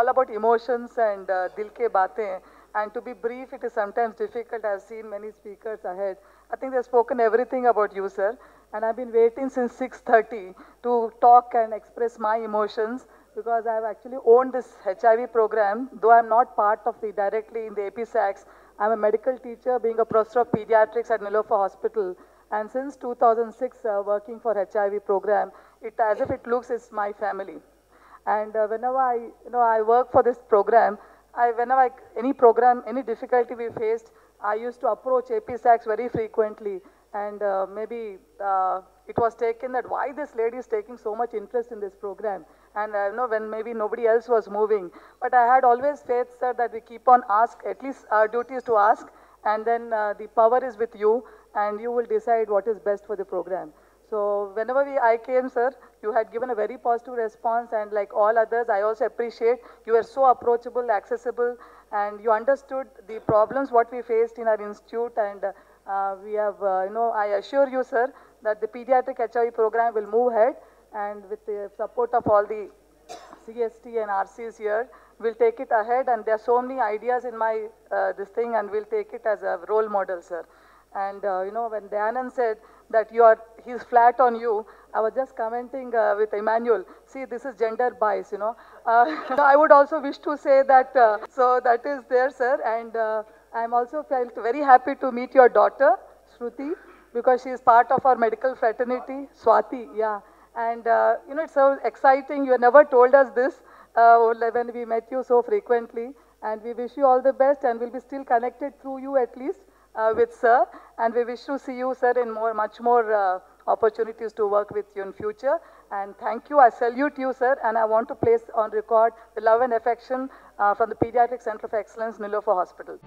all about emotions and uh, dil ke baatein. And to be brief, it is sometimes difficult. I've seen many speakers ahead. I think they've spoken everything about you, sir. And I've been waiting since 6:30 to talk and express my emotions because I've actually owned this HIV program. Though I'm not part of the directly in the APSACs, I'm a medical teacher, being a professor of pediatrics at Niloufer Hospital. And since 2006, uh, working for HIV program, it as if it looks it's my family. And uh, whenever I, you know, I work for this program, I, whenever I, any program, any difficulty we faced, I used to approach APSACs very frequently. And uh, maybe uh, it was taken that why this lady is taking so much interest in this program. And I know when maybe nobody else was moving. But I had always faith, sir, that we keep on ask, at least our duty is to ask. And then uh, the power is with you, and you will decide what is best for the program. So whenever we, I came, sir, you had given a very positive response, and like all others, I also appreciate you were so approachable, accessible, and you understood the problems what we faced in our institute, and uh, we have, uh, you know, I assure you, sir, that the pediatric HIV program will move ahead, and with the support of all the CST and RCs here, we'll take it ahead, and there are so many ideas in my uh, this thing, and we'll take it as a role model, sir. And uh, you know, when Dayanand said that you are, he's flat on you, I was just commenting uh, with Emmanuel. See, this is gender bias, you know. Uh, I would also wish to say that. Uh, so that is there, sir. And uh, I'm also felt very happy to meet your daughter, Shruti, because she is part of our medical fraternity, Swati. Yeah. And uh, you know, it's so exciting. You never told us this uh, when we met you so frequently. And we wish you all the best, and we'll be still connected through you at least uh, with sir. And we wish to see you, sir, in more, much more uh, opportunities to work with you in future. And thank you. I salute you, sir. And I want to place on record the love and affection uh, from the Pediatric Center of Excellence, Niloufer Hospital.